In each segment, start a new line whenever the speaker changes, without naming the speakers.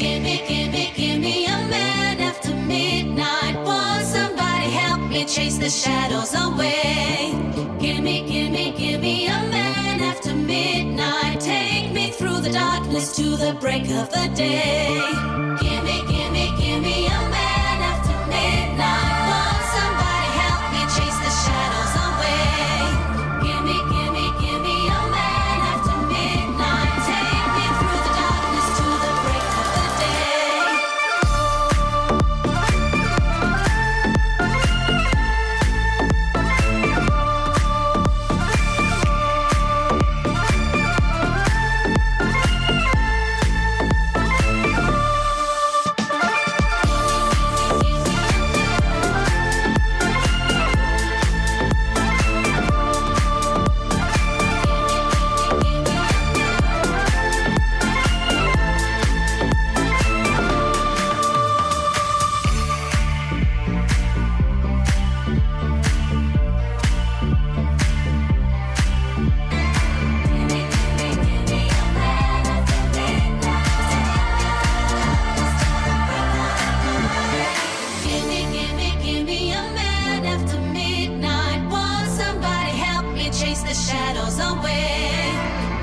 Gimme, gimme, gimme a man after midnight. Won't somebody help me chase the shadows away? Gimme, gimme, gimme a man after midnight. Take me through the darkness to the break of the day. Shadows away?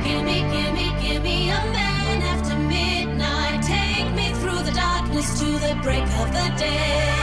Gimme, gimme, gimme a man after midnight. Take me through the darkness to the break of the day.